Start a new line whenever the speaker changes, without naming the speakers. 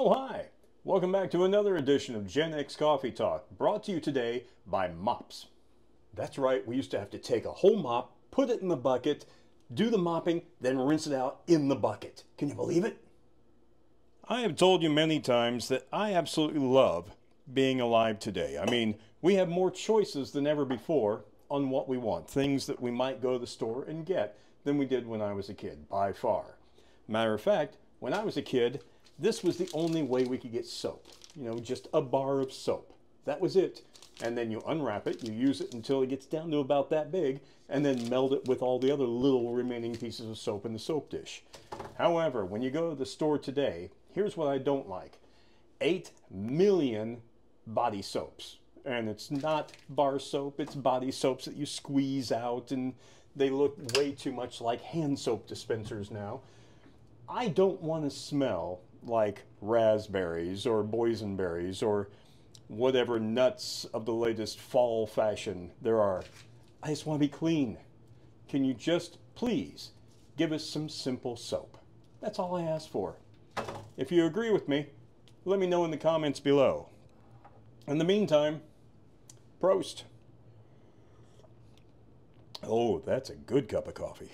Oh, hi! Welcome back to another edition of Gen X Coffee Talk, brought to you today by Mops. That's right, we used to have to take a whole mop, put it in the bucket, do the mopping, then rinse it out in the bucket. Can you believe it? I have told you many times that I absolutely love being alive today. I mean, we have more choices than ever before on what we want, things that we might go to the store and get than we did when I was a kid, by far. Matter of fact, when I was a kid, this was the only way we could get soap. You know, just a bar of soap. That was it. And then you unwrap it, you use it until it gets down to about that big, and then meld it with all the other little remaining pieces of soap in the soap dish. However, when you go to the store today, here's what I don't like. 8 million body soaps. And it's not bar soap, it's body soaps that you squeeze out, and they look way too much like hand soap dispensers now. I don't want to smell like raspberries or boysenberries or whatever nuts of the latest fall fashion there are. I just want to be clean. Can you just please give us some simple soap? That's all I ask for. If you agree with me, let me know in the comments below. In the meantime, Prost. Oh, that's a good cup of coffee.